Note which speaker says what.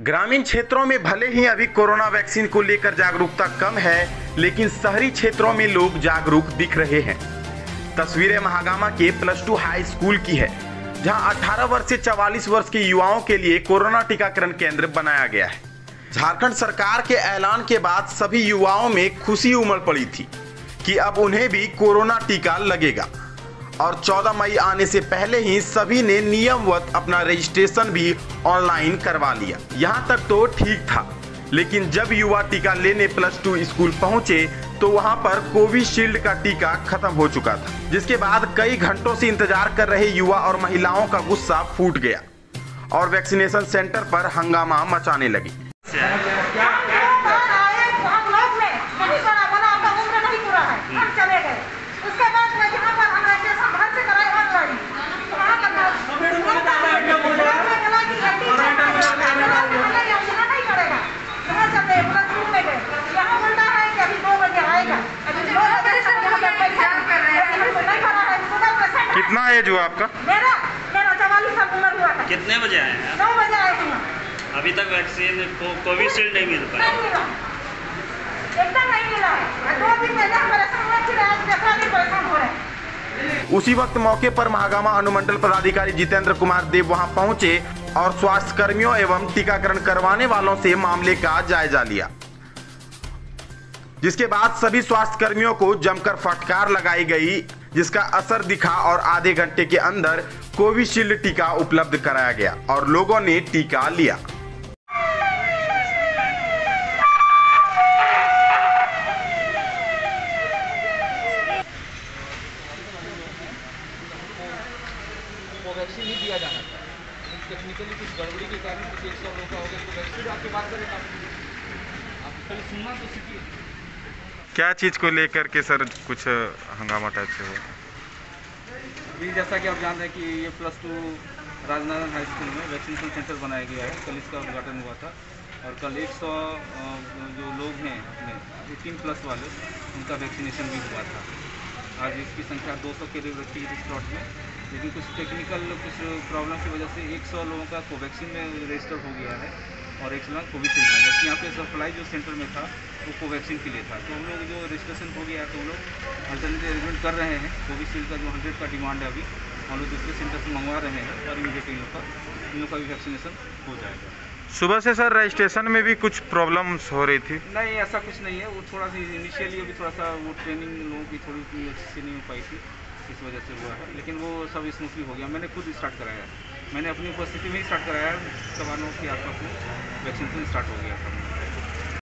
Speaker 1: ग्रामीण क्षेत्रों में भले ही अभी कोरोना वैक्सीन को लेकर जागरूकता कम है, लेकिन शहरी क्षेत्रों में लोग जागरूक दिख रहे हैं। तस्वीरें महागामा के प्लस टू हाई स्कूल की है, जहाँ 18 वर्ष से 44 वर्ष के युवाओं के लिए कोरोना टीकाकरण केंद्र बनाया गया है। झारखंड सरकार के ऐलान के बाद सभी युवाओं में खुशी उमड़ पड़ी थी कि अब उन्हें भी कोरोना टीका लगेगा। और 14 मई आने से पहले ही सभी ने नियमवत अपना रजिस्ट्रेशन भी ऑनलाइन करवा लिया। यहाँ तक तो ठीक था, लेकिन जब युवा टीका लेने प्लस टू स्कूल पहुँचे तो वहाँ पर कोविशील्ड का टीका खत्म हो चुका था, जिसके बाद कई घंटों से इंतज़ार कर रहे युवा और महिलाओं का गुस्सा फूट गया और वैक्सीनेशन सेंटर पर हंगामा मचाने लगी। कितना एज हुआ आपका?
Speaker 2: मेरा मेरा चवालीस साल उम्र हुआ था।
Speaker 3: कितने बजे आए हैं?
Speaker 2: नौ बजे आए थे
Speaker 3: अभी तक वैक्सीन को कोविशील्ड नहीं मिल पाया
Speaker 2: एकदम नहीं मिला है। दो दिन पहले परेशान हुए फिर आज दूसरा दिन परेशान हो रहे
Speaker 1: उसी वक्त मौके पर महागामा अनुमंडल पदाधिकारी जितेंद्र कुमार देव वहाँ पहुँचे और स्वास्थ्य कर्मियों एवं टीकाकरण करवाने वालों से मामले का जायजा लिया। जिसके बाद सभी स्वास्थ्य कर्मियों को जमकर फटकार लगाई गई। जिसका असर दिखा और आधे घंटे के अंदर कोविशील्ड टीका उपलब्ध कराया गया और लोगों ने टीका लिया।
Speaker 4: ही दिया जाना था। टेक्निकली कुछ गड़बड़ी के कारण कुछ एक सौ लोग का हो गया तो बात करें आप आप पहले सुनना तो सीखिए।
Speaker 1: क्या चीज़ को लेकर के सर कुछ हंगामा टाइप से हुआ?
Speaker 4: ये जैसा कि आप जानते हैं कि ये plus two Rajnarayan high school में वैक्सीनेशन सेंटर बनाया गया है। कल इसका उद्घाटन हुआ था। और कल 100 अ, जो लोग हैं अपने एटीन प्लस वाले उनका वैक्सीनेशन भी हुआ था। आज इसकी संख्या 200 के लिए रखी है इस स्लॉट में। लेकिन कुछ टेक्निकल कुछ प्रॉब्लम की वजह से 100 लोगों का कोवैक्सीन में रजिस्टर हो गया है। और एक सौ कोविशील्ड में जबकि यहाँ पे सप्लाई जो सेंटर में था वो कोवैक्सीन के लिए था। तो हम लोग जो रजिस्ट्रेशन हो गया है तो हम लोग अल्टरनेटिव अरेंजमेंट कर रहे हैं। कोविशील्ड का जो हंड्रेड का डिमांड है अभी हम लोग दूसरे सेंटर से मंगवा रहे हैं और इमीडिएट इन लोग का इन लोग का भी वैक्सीनेशन हो जाएगा।
Speaker 1: सुबह से सर रजिस्ट्रेशन में भी कुछ प्रॉब्लम्स हो रही थी?
Speaker 4: नहीं ऐसा कुछ नहीं है। वो थोड़ा सा इनिशियली अभी थोड़ा सा वो ट्रेनिंग लोगों की थोड़ी सी अच्छी से नहीं हो पाई थी इस वजह से हुआ है। लेकिन वो सब स्मूथली हो गया। मैंने खुद स्टार्ट कराया मैंने अपनी उपस्थिति में ही स्टार्ट कराया सवा की के आसपास वैक्सीनेशन स्टार्ट हो गया था।